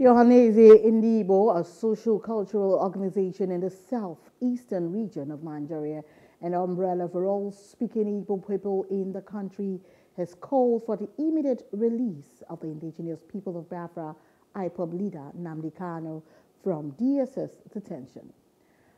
The Ndigbo, a social cultural organization in the southeastern region of Nigeria, an umbrella for all speaking Igbo people in the country, has called for the immediate release of the indigenous people of Biafra, IPOB leader Nnamdi Kanu, from DSS detention.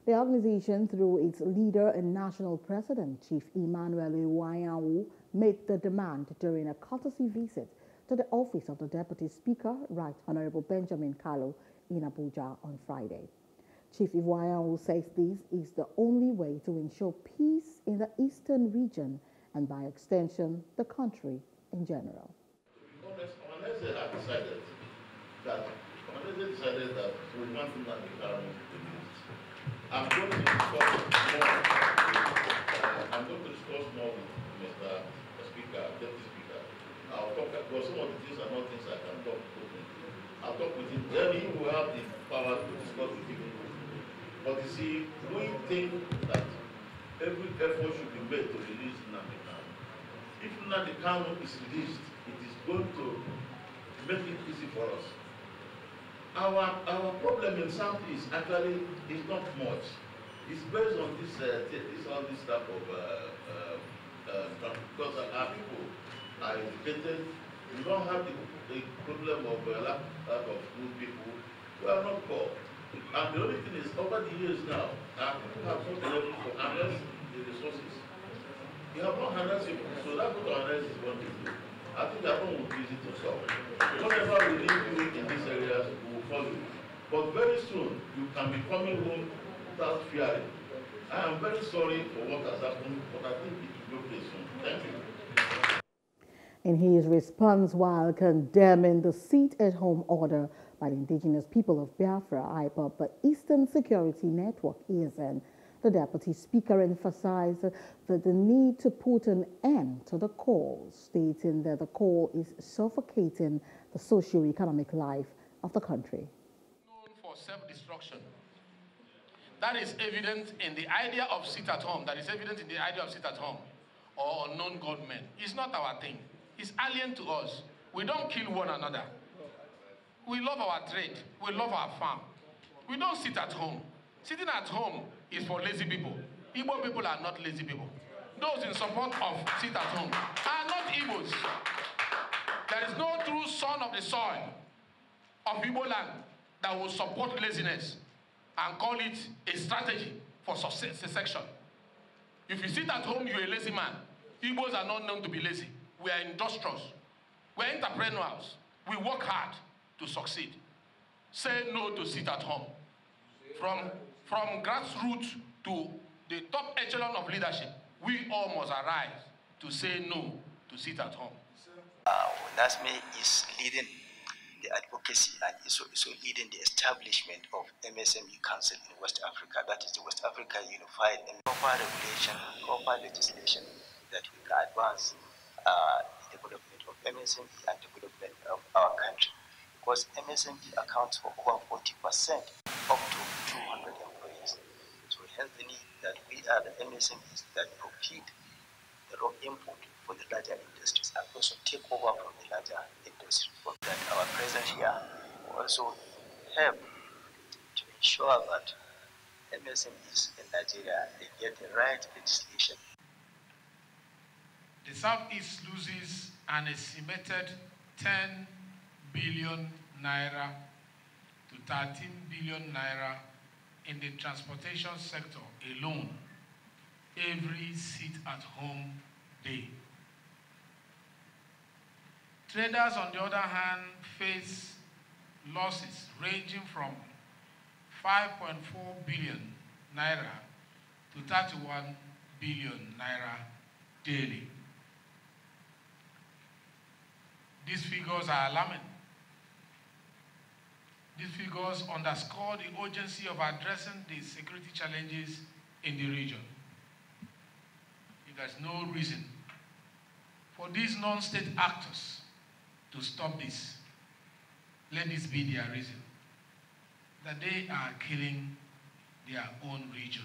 The organization, through its leader and national president, Chief Emmanuel Iwuanyanwu, made the demand during a courtesy visit to the office of the Deputy Speaker, Right Honorable Benjamin Kalu, in Abuja on Friday. Chief Iwuanyanwu says this is the only way to ensure peace in the eastern region and by extension, the country in general. Unless they have decided that, unless they decided that we want to not declare I'm going to more. Because some of the things are not things I can talk openly. I'll talk with him. Then he will have the power to discuss with him. But you see, we think that every effort should be made to release Nnamdi Kanu. If Nnamdi Kanu is released, it is going to make it easy for us. Our our problem in Southeast actually is not much. It's based on this uh, this all this type of uh, uh, uh, because our people are educated, we don't have the, the problem of uh, lack, lack of good people. We are not poor. And the only thing is, over the years now, our people have not been able to harness the resources. We have not harnessed it, so that's what harness is to do. I think that one will be easy to solve. Whatever we need to do in these areas, we will follow. But very soon, you can be coming home without fearing. I am very sorry for what has happened, but I think it will be okay soon. Thank you. In his response while condemning the seat-at-home order by the indigenous people of Biafra, IPOB, but Eastern Security Network, ESN, the deputy speaker emphasized that the need to put an end to the call, stating that the call is suffocating the socio-economic life of the country. Known for self-destruction. That is evident in the idea of sit at home. That is evident in the idea of sit at home or unknown government. It's not our thing is alien to us. We don't kill one another. We love our trade. We love our farm. We don't sit at home. Sitting at home is for lazy people. Igbo people are not lazy people. Those in support of sit at home are not Igbos. There is no true son of the soil of Igbo land that will support laziness and call it a strategy for secession. If you sit at home, you're a lazy man. Igbos are not known to be lazy. We are industrious. We are entrepreneurs. We work hard to succeed. Say no to sit at home. From, from grassroots to the top echelon of leadership, we all must arise to say no to sit at home. Uh, is leading the advocacy and is also leading the establishment of MSME Council in West Africa. That is the West Africa Unified and proper regulation, proper legislation that we can advance uh, development of MSME and development of our country. Because MSME accounts for over 40% up to 200 employees. So hence the need that we are the MSMEs that compete the raw input for the larger industries and also take over from the larger industries. From that our presence here also help to ensure that MSMEs in Nigeria they get the right legislation the Southeast loses an estimated 10 billion naira to 13 billion naira in the transportation sector alone every sit at home day. Traders, on the other hand, face losses ranging from 5.4 billion naira to 31 billion naira daily. These figures are alarming. These figures underscore the urgency of addressing the security challenges in the region. If there's no reason for these non-state actors to stop this, let this be their reason, that they are killing their own region.